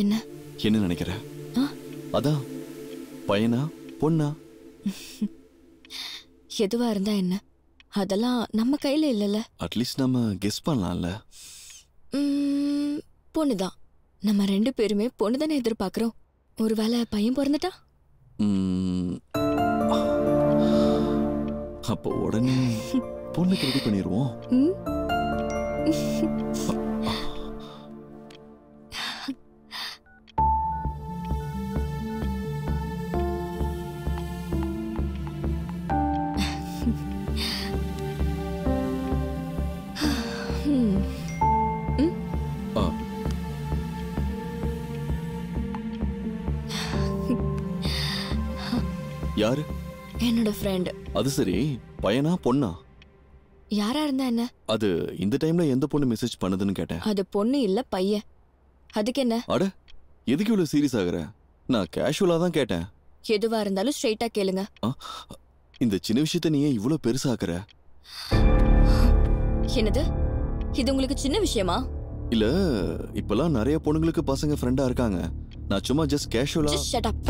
என்ன? என்ன நினைக்கிற? அதான் பையனா? பொண்ணா? எதுவா இருந்தா என்ன? அதெல்லாம் நம்ம கையில இல்லைல்ல. அட்லீஸ்ட் நம்ம கெஸ் பண்ணலாம்ல. பொண்ணுதான். நம்ம ரெண்டு பேருமே பொண்ணு தானே எதிர்பார்க்கிறோம் ஒருவேளை பையன் பிறந்துட்டா. அப்போ உடனே பொண்ணுக்கு ரெடி பண்ணிடுவோம் யாரு? என்னோட ஃப்ரெண்ட் அது சரி. பையனா பொண்ணா? யாரா இருந்தா என்ன? அது இந்த டைம்ல எந்த பொண்ணு மெசேஜ் பண்ணுதுன்னு கேட்டேன். அது பொண்ணு இல்ல பையன். அதுக்கு என்ன? அட எதுக்கு இவ்வளவு சீரியஸ் ஆகுற? நான் கேஷுவலா தான் கேட்டேன். எதுவா இருந்தாலும் ஸ்ட்ரைட்டா கேளுங்க. இந்த சின்ன விஷயத்த நீ ஏன் இவ்வளவு பெருசாக்குற என்னது? இது உங்களுக்கு சின்ன விஷயமா? இல்ல இப்பெல்லாம் நிறைய பொண்ணுங்களுக்கு பசங்க ஃப்ரெண்டா இருக்காங்க. நான் சும்மா ஜஸ்ட் கேஷுவலா shut up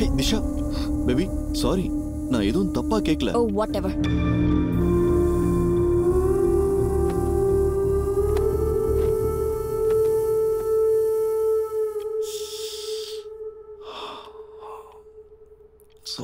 hey Nisha. Baby sorry நான் எதுவும் தப்பா கேட்கல oh what ever so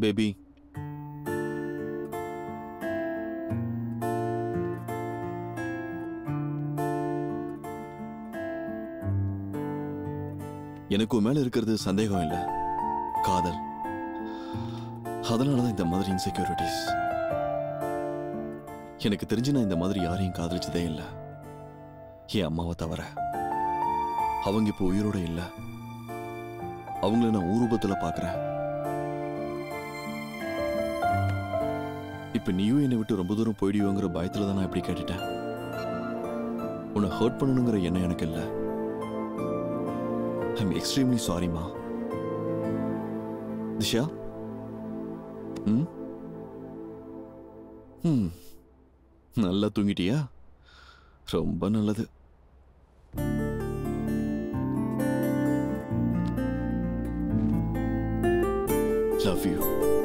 Baby எனக்கு மேல இருக்கிறது சந்தேகம் இல்ல. காதல். அதனாலதான் இந்த மாதிரி இன்செக்யூரிட்டிஸ் எனக்கு தெரிஞ்சு நான் இந்த மாதிரி யாரையும் காதலிச்சதே இல்ல. என் அம்மாவை தவிர. அவங்க இப்போ உயிரோட இல்ல. அவங்கள நான் ஊரூபத்துல பாக்குறேன். இப்போ நீயும் என்னை விட்டு ரொம்ப தூரம் போயிடுவோங்கிற பயத்தில் தான் நான் இப்படி கேட்டுட்டேன். உன்னை ஹர்ட் பண்ணணுங்கிற எண்ணம் எனக்கு இல்லை. ஐ எம் எக்ஸ்ட்ரீம்லி சாரிம்மா திஷா? ம்? ம். நல்லா தூங்கிட்டியா? ரொம்ப நல்லது. Love you.